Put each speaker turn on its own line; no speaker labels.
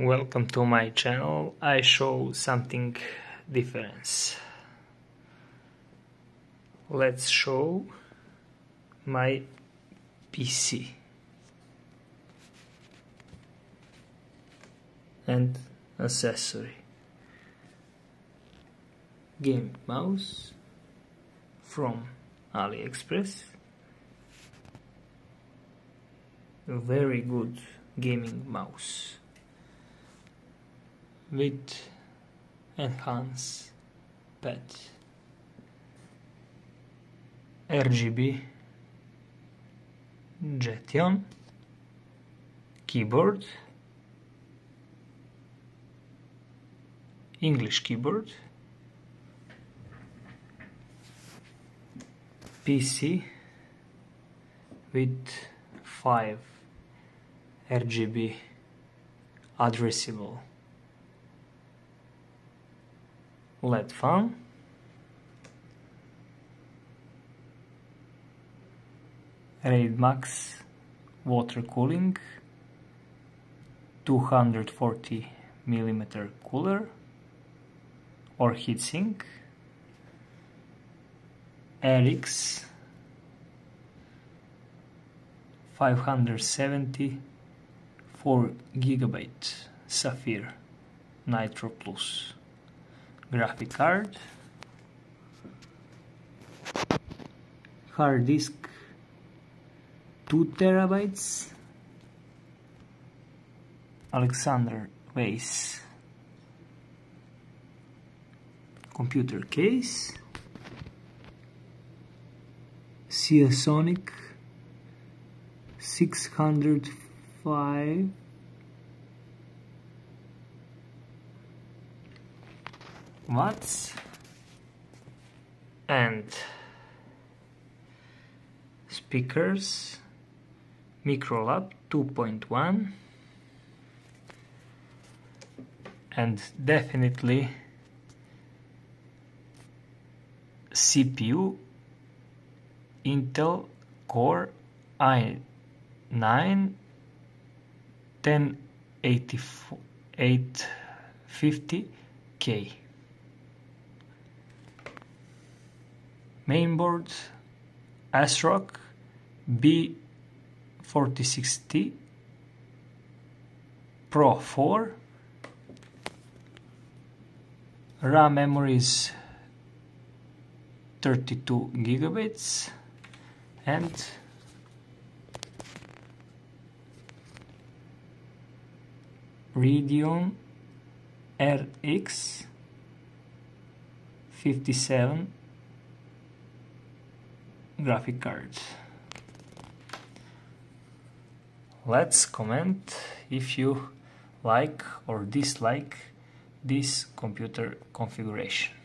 Welcome to my channel. I show something different. Let's show my PC and accessory. Game mouse from AliExpress. Very good gaming mouse with enhance pad RGB Jetion keyboard English keyboard PC with 5 RGB addressable LED fan Raid Max water cooling. 240 millimeter cooler. Or heatsink RX 570 4 gigabyte Sapphire Nitro Plus graphic card. Hard disk 2 terabytes. Alexander Weiss. Computer case. Seasonic 605 watts and speakers. Microlab 2.1 and definitely CPU Intel Core i9 1080K mainboard ASRock B460 Pro 4 RAM memory is 32 gigabytes and Radeon RX 57 graphic cards. Let's comment if you like or dislike this computer configuration.